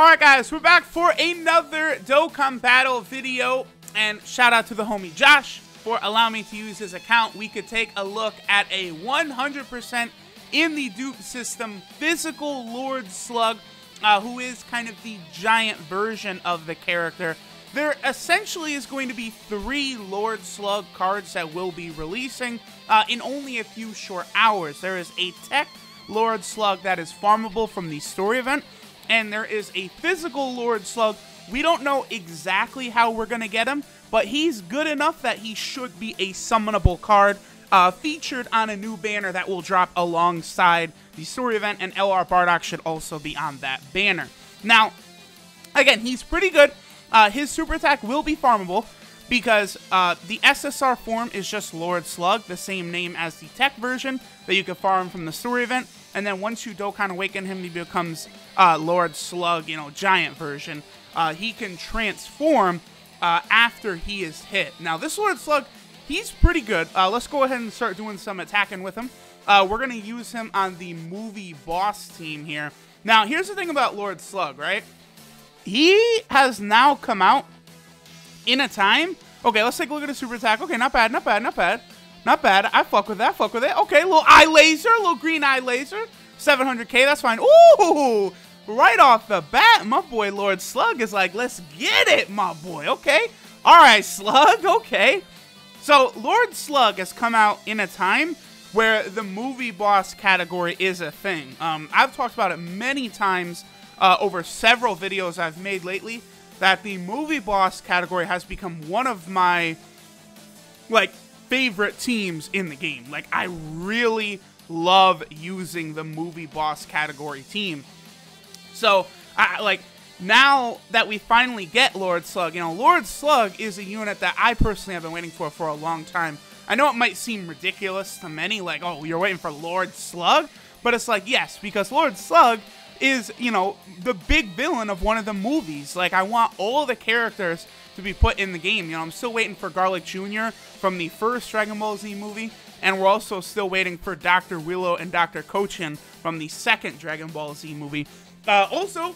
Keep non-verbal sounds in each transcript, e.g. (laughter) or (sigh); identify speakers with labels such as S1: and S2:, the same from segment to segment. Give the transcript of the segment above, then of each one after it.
S1: Alright guys, we're back for another Dokkan Battle video, and shout out to the homie Josh for allowing me to use his account. We could take a look at a 100% in the dupe system physical Lord Slug, uh, who is kind of the giant version of the character. There essentially is going to be three Lord Slug cards that will be releasing uh, in only a few short hours. There is a Tech Lord Slug that is farmable from the story event, and there is a physical Lord Slug. We don't know exactly how we're going to get him, but he's good enough that he should be a summonable card uh, featured on a new banner that will drop alongside the story event, and LR Bardock should also be on that banner. Now, again, he's pretty good. Uh, his super attack will be farmable because uh, the SSR form is just Lord Slug, the same name as the tech version that you can farm from the story event. And then once you Dokkan Awaken him, he becomes uh, Lord Slug, you know, giant version. Uh, he can transform uh, after he is hit. Now, this Lord Slug, he's pretty good. Uh, let's go ahead and start doing some attacking with him. Uh, we're going to use him on the movie boss team here. Now, here's the thing about Lord Slug, right? He has now come out in a time. Okay, let's take a look at his super attack. Okay, not bad, not bad, not bad. Not bad. I fuck with that, fuck with it. Okay, little eye laser, little green eye laser. 700k, that's fine. Ooh, right off the bat, my boy Lord Slug is like, let's get it, my boy. Okay. All right, Slug. (laughs) Okay. So Lord Slug has come out in a time where the movie boss category is a thing. Um, I've talked about it many times uh, over several videos I've made lately that the movie boss category has become one of my like favorite teams in the game. Like I really love using the movie boss category team. So, I like now that we finally get Lord Slug, you know, Lord Slug is a unit that I personally have been waiting for for a long time. I know it might seem ridiculous to many, like, oh, you're waiting for Lord Slug? But it's like, yes, because Lord Slug is, you know, the big villain of one of the movies. Like, I want all the characters to be put in the game. You know, I'm still waiting for Garlic Jr. from the first Dragon Ball Z movie, and we're also still waiting for Dr. Wheelo and Dr. Kochin from the second Dragon Ball Z movie. Uh, also,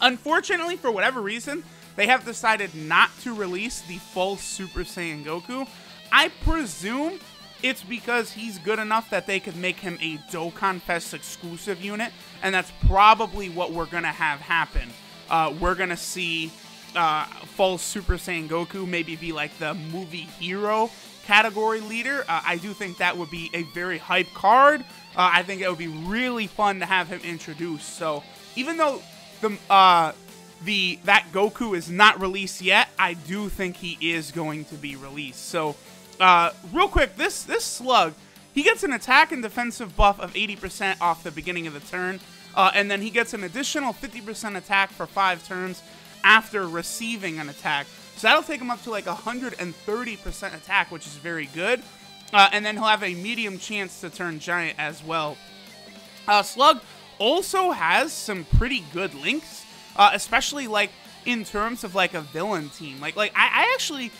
S1: unfortunately, for whatever reason, they have decided not to release the full Super Saiyan Goku. I presume it's because he's good enough that they could make him a Dokkan Fest exclusive unit, and that's probably what we're to have happen. Uh, we're to see uh, full Super Saiyan Goku maybe be like the movie hero category leader. Uh, I do think that would be a very hype card. Uh, I think it would be really fun to have him introduced. So even though the uh, the that Goku is not released yet, I do think he is going to be released. So uh, real quick, this this slug, he gets an attack and defensive buff of 80% off the beginning of the turn, uh, and then he gets an additional 50% attack for five turns after receiving an attack. So that'll take him up to like 130% attack, which is very good. Uh, and then he'll have a medium chance to turn giant as well. Uh, Slug also has some pretty good links, uh, especially like in terms of like a villain team. Like, like I, I actually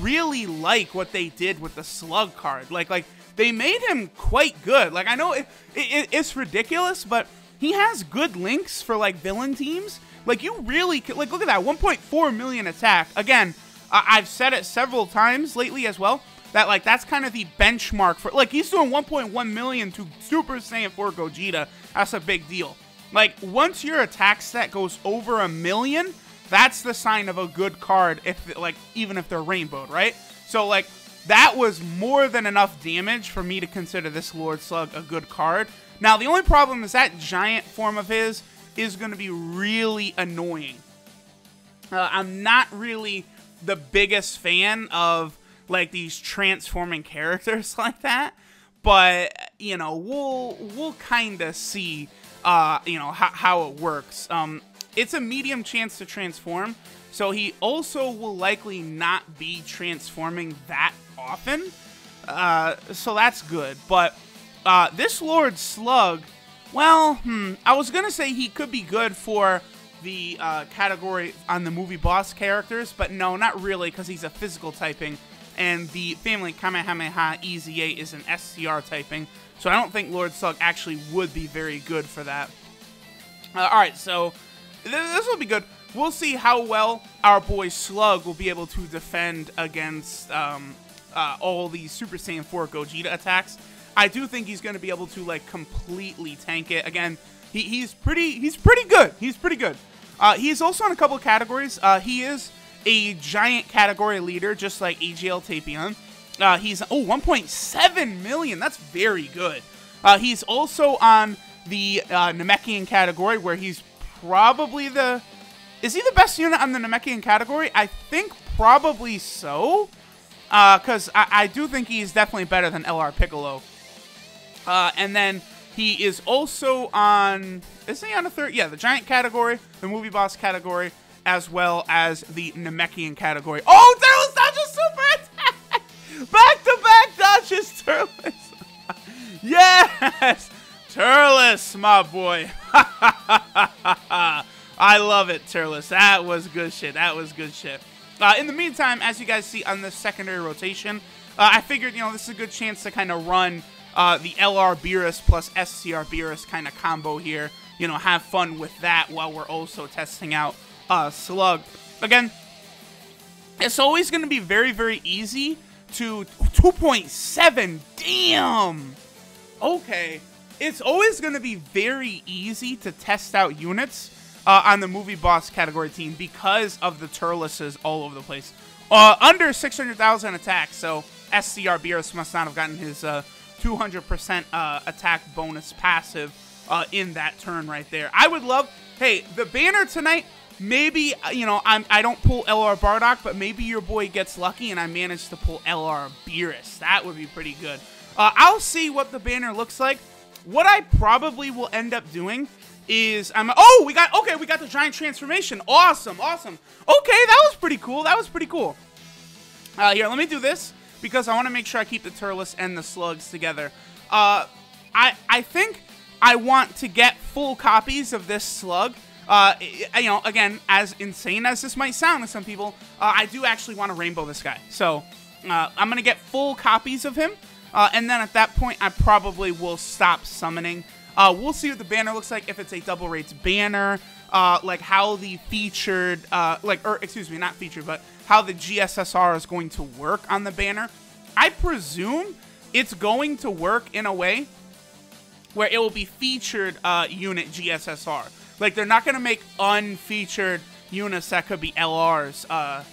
S1: really like what they did with the Slug card. Like, like they made him quite good. Like I know it, it, it's ridiculous, but he has good links for like villain teams. Like you really like look at that 1.4 million attack. Again, I've said it several times lately as well that like that's kind of the benchmark for like he's doing 1.1 million to Super Saiyan 4 Gogeta. That's a big deal. Like once your attack stat goes over a million, that's the sign of a good card if like even if they're rainbowed, right? So like that was more than enough damage for me to consider this Lord Slug a good card. Now the only problem is that giant form of his is going to be really annoying. Uh, I'm not really the biggest fan of like these transforming characters (laughs) like that, but you know we'll we'll kind of see uh, you know how, how it works. Um, it's a medium chance to transform, so he also will likely not be transforming that often. Uh, so that's good, but uh, this Lord Slug well, hmm, I was gonna say he could be good for the uh, category on the movie boss characters, but no, not really, because he's a physical typing, and the family Kamehameha EZA is an STR typing, so I don't think Lord Slug actually would be very good for that. Uh, Alright, so this will be good. We'll see how well our boy Slug will be able to defend against um, uh, all these Super Saiyan 4 Gogeta attacks. I do think he's going to be able to like completely tank it. Again, he, he's pretty he's pretty good. He's pretty good. Uh, he's also in a couple of categories. Uh, he is a giant category leader, just like AGL Tapion. Uh, he's oh 1.7 million. That's very good. Uh, he's also on the uh, Namekian category, where he's probably the is he the best unit on the Namekian category? I think probably so, because uh, I, I, do think he's definitely better than LR Piccolo. Uh, and then he is also on, is he on a third? Yeah, the Giant category, the Movie Boss category, as well as the Namekian category. Oh, was Dodge's super attack! (laughs) Back to back dodges, Turles. (laughs) yes! Turles, my boy. (laughs) I love it, Turles. That was good shit. That was good shit. Uh, in the meantime, as you guys see on the secondary rotation, uh, I figured, you know, this is a good chance to kind of run uh, the LR Beerus plus STR Beerus kind of combo here. You know, have fun with that while we're also testing out uh, Slug. Again, it's always going to be very, very easy to 2.7. Damn. Okay. It's always going to be very easy to test out units uh, on the movie boss category team because of the Turleses all over the place. Uh, under 600,000 attacks, so STR Beerus must not have gotten his 200% uh, uh, attack bonus passive uh, in that turn right there. I would love, hey, the banner tonight, maybe, uh, you know, I'm, I don't pull LR Bardock, but maybe your boy gets lucky and I manage to pull LR Beerus. That would be pretty good. I'll see what the banner looks like. What I probably will end up doing is I'm oh we got okay we got the giant transformation awesome awesome okay that was pretty cool that was pretty cool uh, here let me do this because I want to make sure I keep the Turles and the slugs together. Uh, I I think I want to get full copies of this slug. Uh, you know again as insane as this might sound to some people uh, I do actually want to rainbow this guy. So uh, I'm gonna get full copies of him uh, and then at that point I probably will stop summoning. Uh, we'll see what the banner looks like if it's a double rates banner, uh, like how the featured, like, or excuse me, not featured, but how the GSSR is going to work on the banner. I presume it's going to work in a way where it will be featured uh, unit GSSR. Like, they're not going to make unfeatured units that could be LR's uh,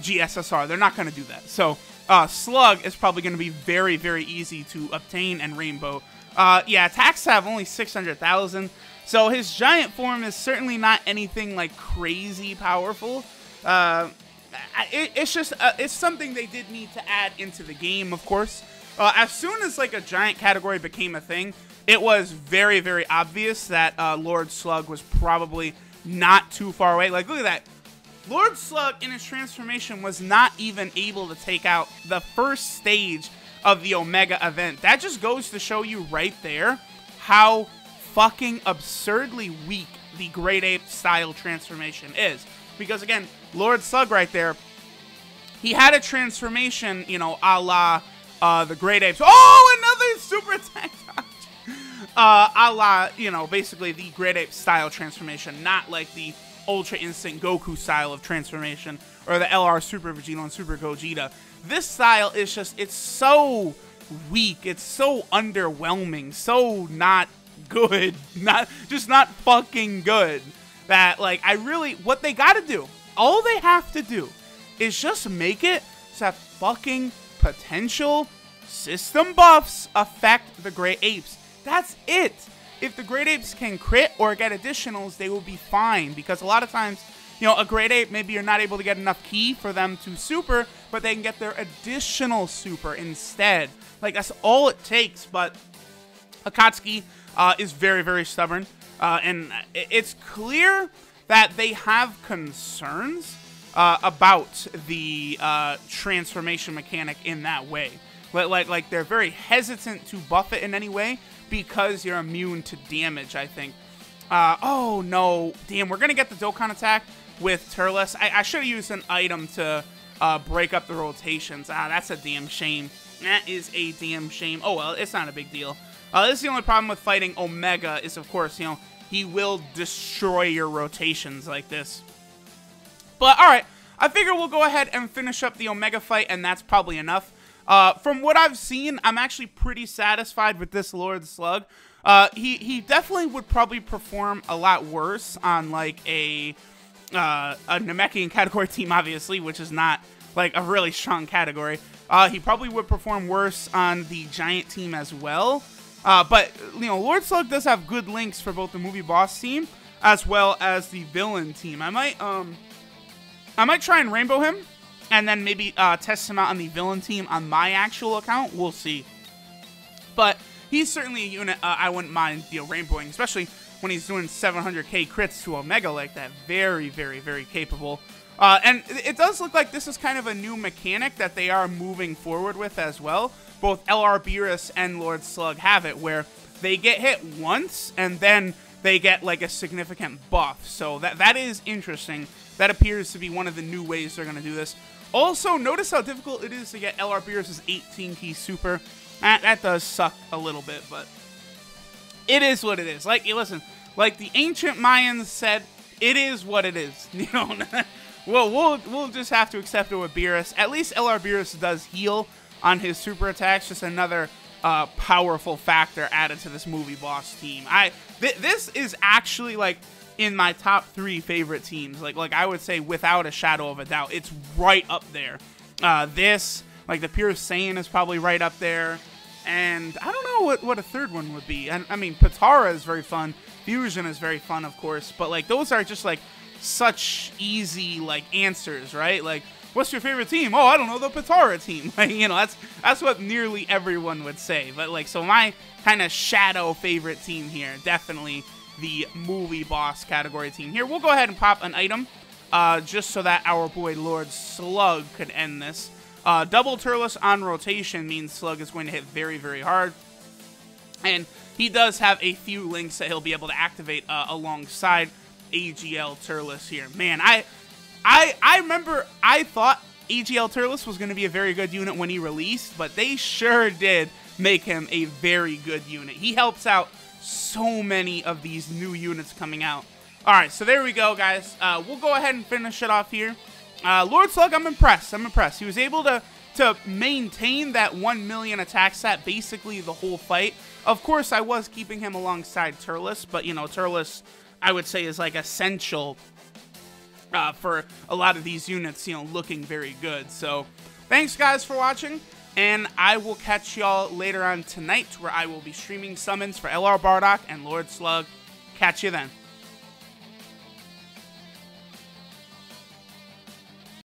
S1: GSSR. They're not going to do that. So, uh, Slug is probably going to be very, very easy to obtain and rainbow uh, yeah, attacks have only 600,000. So his giant form is certainly not anything like crazy powerful. It, it's just uh, it's something they did need to add into the game, of course. Uh, as soon as like a giant category became a thing, it was very very obvious that uh, Lord Slug was probably not too far away. Like look at that. Lord Slug in his transformation was not even able to take out the first stage of the Omega event. That just goes to show you right there how fucking absurdly weak the Great Ape style transformation is. Because again, Lord Slug right there, he had a transformation, you know, a la uh, the Great Apes. Oh, another (laughs) super attack uh, a la, you know, basically the Great Ape style transformation, not like the Ultra Instinct Goku style of transformation or the LR Super Vegeta and Super Gogeta. This style is just, it's so weak. It's so underwhelming. So not good. (laughs) Not, just not fucking good. That, like, I really, what they gotta do, all they have to do is just make it so that fucking potential system buffs affect the Great Apes. That's it. If the Great Apes can crit or get additionals, they will be fine. Because a lot of times, you know, a Great Ape, maybe you're not able to get enough ki for them to super, but they can get their additional super instead. Like, that's all it takes, but Akatsuki uh, is very, very stubborn, uh, and it's clear that they have concerns uh, about the uh, transformation mechanic in that way. Like, like, like, they're very hesitant to buff it in any way because you're immune to damage, I think. Uh, oh, no. Damn, we're going to get the Dokkan attack with Turles. I, I should have used an item to uh, break up the rotations. Ah, that's a damn shame. That is a damn shame. Oh, well, it's not a big deal. Uh, this is the only problem with fighting Omega is, of course, you know, he will destroy your rotations like this. But alright, I figure we'll go ahead and finish up the Omega fight, and that's probably enough. Uh, from what I've seen, I'm actually pretty satisfied with this Lord Slug. Uh, he, he definitely would probably perform a lot worse on, like, a, uh, a Namekian category (laughs) team, obviously, which is not, like, a really strong category. Uh, he probably would perform worse on the Giant team as well. Uh, but, you know, Lord Slug does have good links for both the movie boss team as well as the villain team. I might, um... I might try and rainbow him, and then maybe uh, test him out on the villain team on my actual account. We'll see. But he's certainly a unit uh, I wouldn't mind you know, rainbowing, especially when he's doing 700k crits to Omega like that. Very, very, very capable. Uh, and it does look like this is kind of a new mechanic that they are moving forward with as well. Both LR Beerus and Lord Slug have it, where they get hit once and then they get like a significant buff. So that that is interesting. That appears to be one of the new ways they're going to do this. Also, notice how difficult it is to get LR Beerus' 18 ki super. That, that does suck a little bit, but it is what it is. Like, listen, like the ancient Mayans said, it is what it is. (laughs) You know, well, we'll we'll just have to accept it with Beerus. At least LR Beerus does heal on his super attacks. Just another uh, powerful factor added to this movie boss team. I th this is actually like in my top three favorite teams. Like like I would say without a shadow of a doubt, it's right up there. Uh, this like the Pure Saiyan is probably right up there. And I don't know what, what a third one would be. I, I mean, Potara is very fun. Fusion is very fun, of course. But like those are just like such easy like answers, right? Like, what's your favorite team? Oh, I don't know, the Potara team. (laughs) Like, you know, that's that's what nearly everyone would say. But like, so my kind of shadow favorite team here, definitely the movie boss category team. Here, we'll go ahead and pop an item uh, just so that our boy Lord Slug could end this. Uh, double Turles on rotation means Slug is going to hit very, very hard. And he does have a few links that he'll be able to activate uh, alongside AGL Turles here. Man, I, I, I remember I thought EGL Turles was going to be a very good unit when he released, but they sure did make him a very good unit. He helps out so many of these new units coming out. Alright, so there we go, guys. Uh, we'll go ahead and finish it off here. Uh, Lord Slug, I'm impressed. I'm impressed. He was able to, to maintain that 1 million attack stat basically the whole fight. Of course, I was keeping him alongside Turles, but, you know, Turles, I would say, is, like, essential uh, for a lot of these units, you know, looking very good. So, thanks, guys, for watching. And I will catch y'all later on tonight where I will be streaming summons for LR Bardock and Lord Slug. Catch you then.